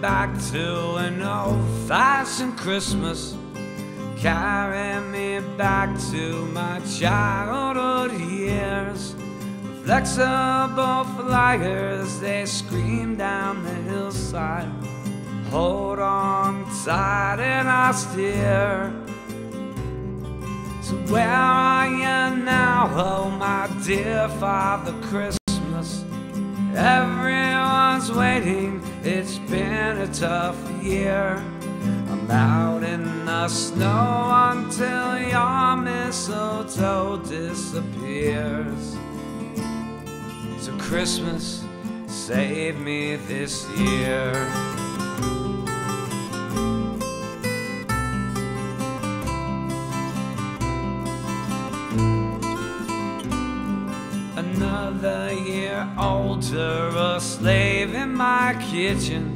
back to an old-fashioned Christmas. Carry me back to my childhood years. Flexible flyers, they scream down the hillside. Hold on tight and I steer. So where are you now, oh my dear Father Christmas? Waiting, it's been a tough year. I'm out in the snow until your mistletoe disappears. So Christmas, save me this year. Another year older, a slave in my kitchen.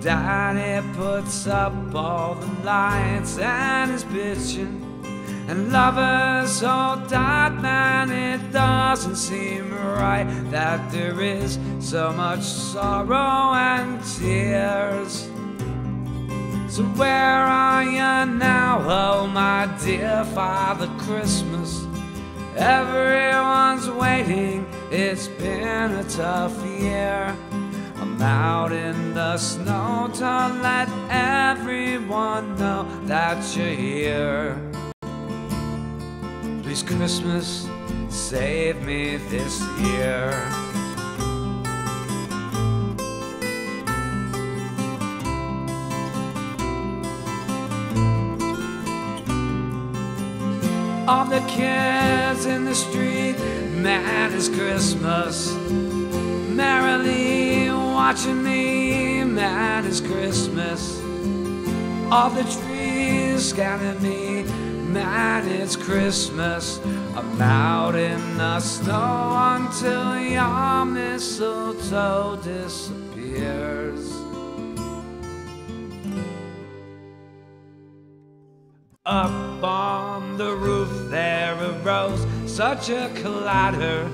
Daddy puts up all the lights and is bitching. And lovers oh, all died, man, it doesn't seem right that there is so much sorrow and tears. So where are you now, oh my dear Father Christmas? Everyone's waiting, it's been a tough year. I'm out in the snow to let everyone know that you're here. Please, Christmas, save me this year. All the kids in the street, mad as Christmas. Merrily watching me, mad as Christmas. All the trees scanning me, mad it's Christmas. I'm out in the snow until your mistletoe disappears. Up on such a clatter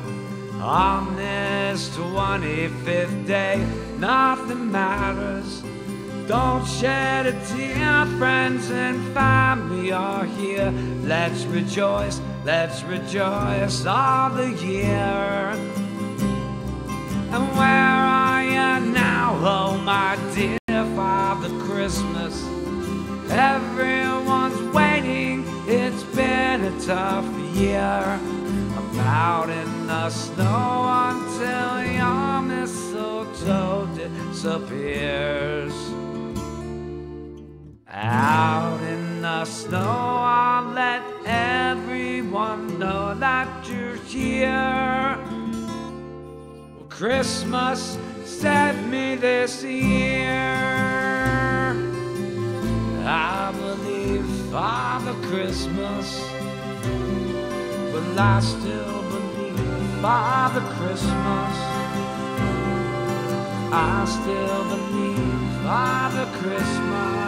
on this 25th day. Nothing matters. Don't shed a tear, friends and family are here. Let's rejoice, let's rejoice all the year. Tough year. I'm out in the snow until your mistletoe disappears. Out in the snow, I'll let everyone know that you're here. Well, Christmas sent me this year. I believe Father Christmas, but I still believe Father Christmas. I still believe Father Christmas.